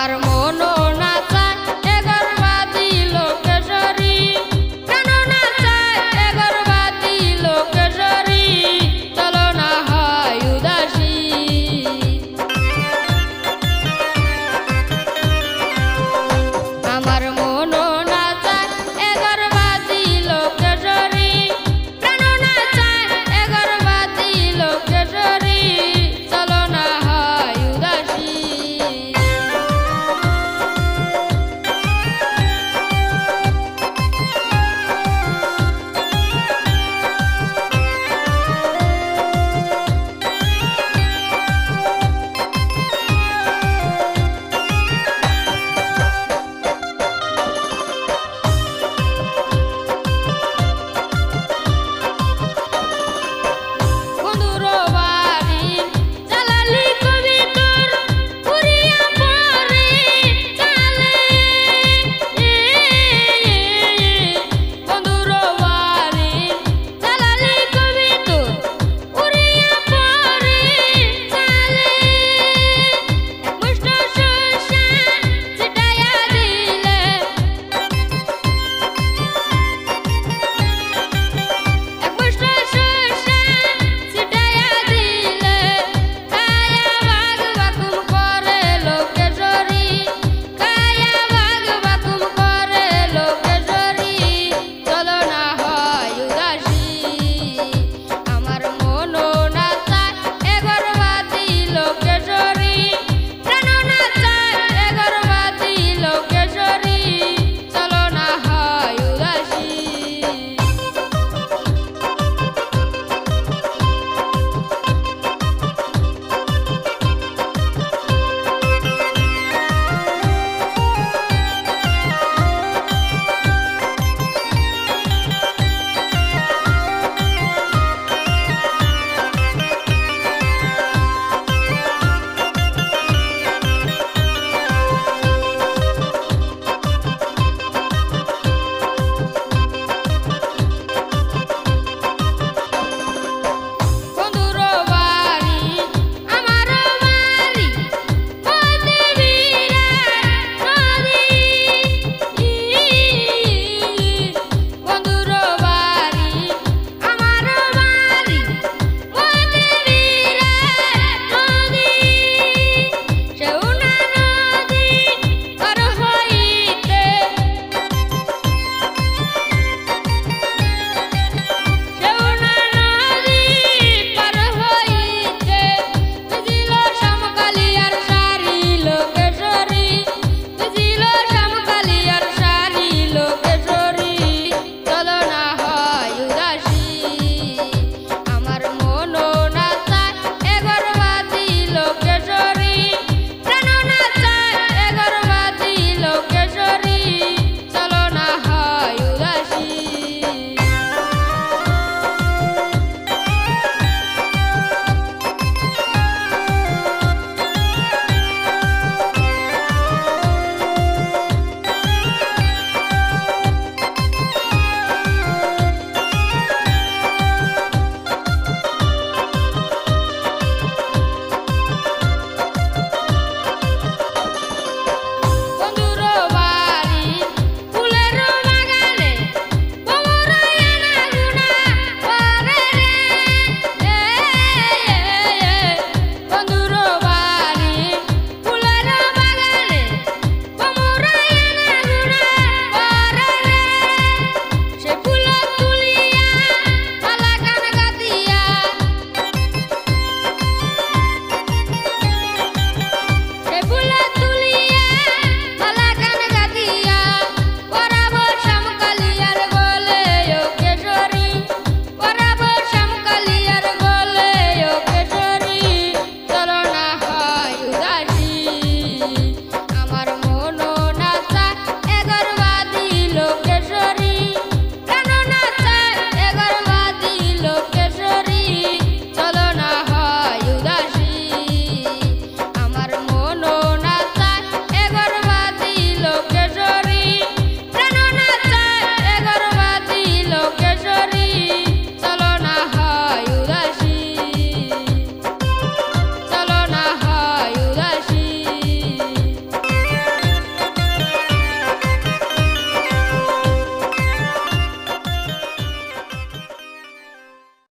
Para